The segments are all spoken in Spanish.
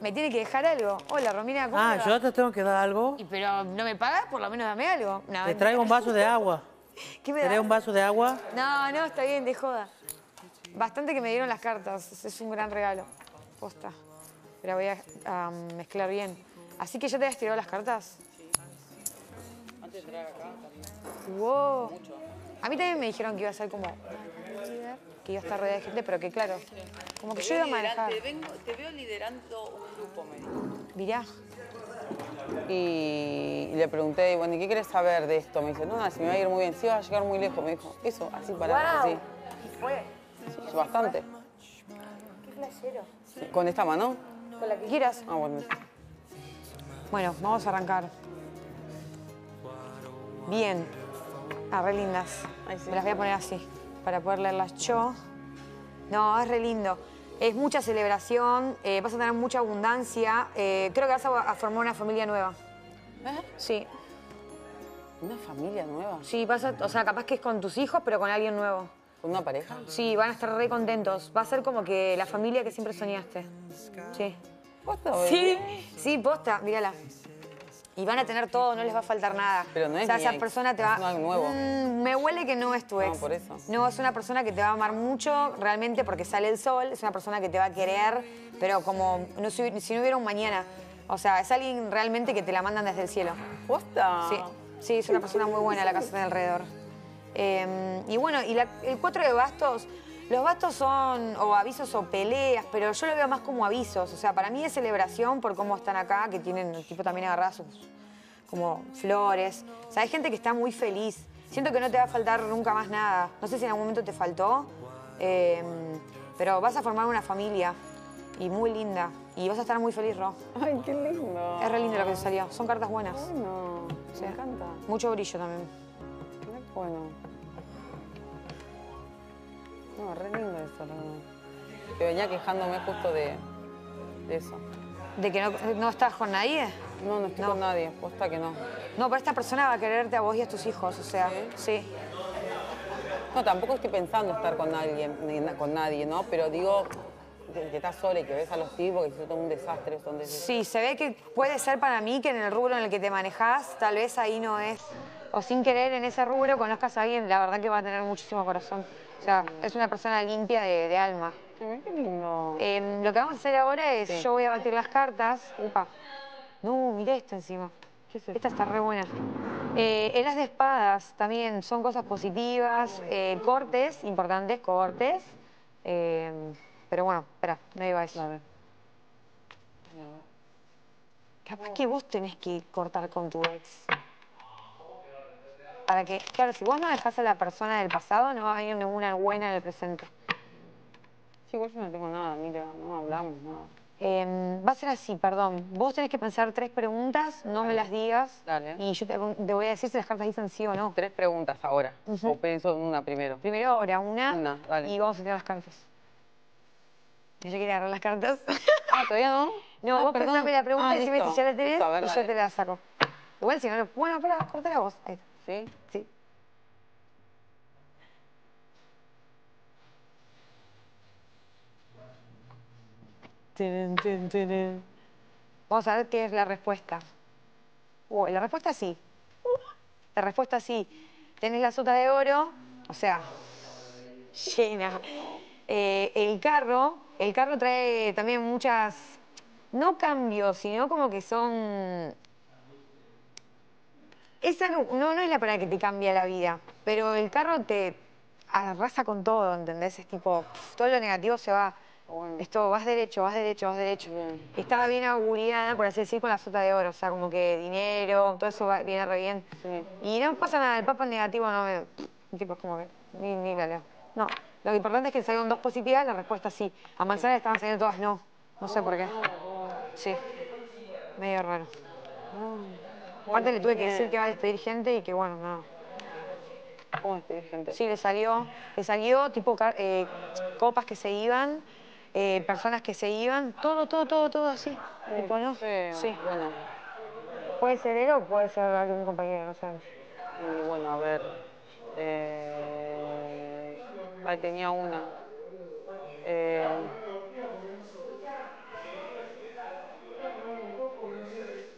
me tiene que dejar algo. Hola, Romina, ¿cómo Ah, te va? yo te tengo que dar algo. Y pero no me pagas, por lo menos dame algo. No, Te traigo un vaso de agua. ¿Qué me un vaso de agua? No, no, está bien, de joda. Bastante que me dieron las cartas, es un gran regalo. Posta. Pero voy a, a mezclar bien. Así que ya te has tirado las cartas. Antes de entrar acá también. Wow. A mí también me dijeron que iba a ser como que iba a estar rodeada de gente, pero que claro, como que yo iba a manejar. Te, vengo- te veo liderando un grupo, me dijo. Mirá, Y le pregunté, bueno, ¿y qué quieres saber de esto? Me dice, no, nada, si me va a ir muy bien, sí vas a llegar muy lejos. Me dijo, eso, así para así. ¿Y fue? Sí, bastante. Qué flashero. ¿Con esta mano? Con la que quieras. Ah, bueno. Bueno, vamos a arrancar. Bien. Ah, re lindas. Ay, sí. Me las voy a poner así, para poder leerlas yo. No, es re lindo. Es mucha celebración, eh, vas a tener mucha abundancia. eh, creo que vas a, a formar una familia nueva. ¿Eh? Sí, ¿Una familia nueva? sí, vas a, o sea, capaz que es con tus hijos, pero con alguien nuevo. ¿Con una pareja? Sí, van a estar re contentos. Va a ser como que la familia que siempre soñaste. Sí. ¿Posta? Sí, sí, posta, mírala. Y van a tener todo, no les va a faltar nada. Pero no es O sea, mi esa ex, persona te va... es algo nuevo. Mm, me huele que no es tu No, ex. por eso. No, es una persona que te va a amar mucho, realmente, porque sale el sol. Es una persona que te va a querer, pero como no, si, si no hubiera un mañana. O sea, es alguien realmente que te la mandan desde el cielo. ¿Posta? Sí, sí, es una persona muy buena la casa de alrededor. Eh, y bueno, y la- el cuatro de bastos, los bastos son o avisos o peleas, pero yo lo veo más como avisos. O sea, para mí es celebración por cómo están acá, que tienen el tipo también agarradas sus como flores. O sea, hay gente que está muy feliz. Siento que no te va a faltar nunca más nada. No sé si en algún momento te faltó, eh, pero vas a formar una familia y muy linda. Y vas a estar muy feliz, Ro. Ay, qué lindo. Es re lindo lo que te salió. Son cartas buenas. Bueno, Sí. me encanta. Mucho brillo también. Bueno. No, re lindo eso, verdad. Que venía quejándome justo de, de eso. ¿De que no, no estás con nadie? No, no estoy No. con nadie, posta que no. No, pero esta persona va a quererte a vos y a tus hijos, o sea, sí. No, tampoco estoy pensando estar con alguien, con nadie, ¿no? Pero digo que, que estás sola y que ves a los tipos que son todo un desastre, son desastres. Sí, se ve que puede ser para mí que en el rubro en el que te manejás, tal vez ahí no es. O sin querer en ese rubro conozcas a alguien, la verdad que va a tener muchísimo corazón. O sea, es una persona limpia de, de alma. Ay, qué lindo. Eh, lo que vamos a hacer ahora es, Sí. yo voy a batir las cartas. Upa. No, mirá esto encima. ¿Qué es esto? Esta está re buena. Eh, en las de espadas también son cosas positivas, eh, cortes, importantes, cortes. Eh, pero bueno, espera, no iba a eso. A ver. Capaz que vos tenés que cortar con tu ex. Para que, claro, si vos no dejás a la persona del pasado, no va a venir ninguna buena en el presente. Sí, igual yo no tengo nada, mira, no hablamos, nada. Eh, va a ser así, perdón. Vos tenés que pensar tres preguntas, no me las digas. Dale. Y yo te, te voy a decir si las cartas dicen sí o no. Tres preguntas ahora. Ujú. O pienso en una primero. Primero ahora una, Una, dale. y vamos a tirar las cartas. Yo quiero agarrar las cartas. Ah, ¿todavía no? No, Ah, vos perdón. pensame la pregunta Ah, y decime si ya la tenés y yo te la saco. Igual si no, lo- bueno, para, cortala vos. Ahí está. ¿Sí? Sí. Vamos a ver qué es la respuesta. Uh, la respuesta sí. La respuesta sí. Tenés la sota de oro, o sea, llena. Eh, el carro, el carro trae también muchas, no cambios, sino como que son es algo, no, no es la palabra que te cambia la vida, pero el carro te arrasa con todo, ¿entendés? Es tipo, todo lo negativo se va. Bueno. Esto, vas derecho, vas derecho, vas derecho. Bien. Estaba bien auguriada, por así decir, con la sota de oro, o sea, como que dinero, todo eso va, viene re bien. Sí. Y no pasa nada, el papa negativo no me... Tipo, es como que ni, ni la leo. No, lo importante es que salgan dos positivas, la respuesta sí. A manzana estaban saliendo todas no. No sé por qué. Sí, medio raro. Aparte le tuve que decir que va a despedir gente y que bueno, no. ¿Cómo despedir gente? Sí, le salió, le salió tipo eh, copas que se iban, eh, personas que se iban, todo, todo, todo, todo así. Tipo, ¿no? Feo. Sí. Bueno, Puede ser él o puede ser algún compañero, no sabes. y bueno, a ver. Eh... Ahí tenía una. Eh...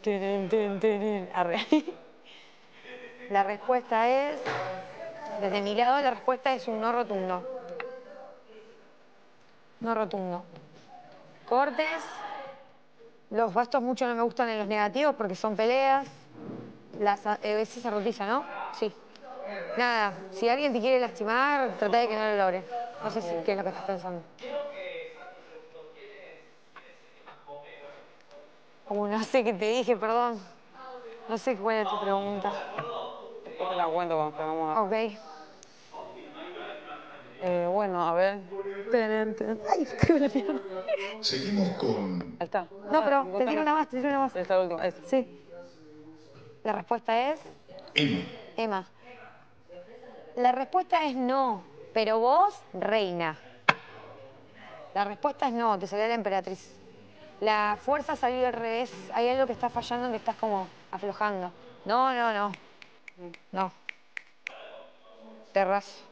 La respuesta es, desde mi lado, la respuesta es un no rotundo. No rotundo. Cortes. Los bastos mucho no me gustan en los negativos porque son peleas. Las, eh, es esa rotilla, ¿no? Sí. Nada, si alguien te quiere lastimar, trata de que no lo logre. No sé si, qué es lo que estás pensando. Como no sé qué te dije, perdón. No sé cuál es tu pregunta. Después te la cuento cuando vamos a... Ok. Eh, bueno, a ver. Ay, la. Seguimos con Ahí está. No, pero te tiro una más, te tiro una más. Esta es la última. Sí. La respuesta es, Emma. Emma. La respuesta es no, pero vos, reina. La respuesta es no, te salió la emperatriz. La fuerza salió al revés. Hay algo que está fallando que estás como aflojando. No, no, no. No. Terras.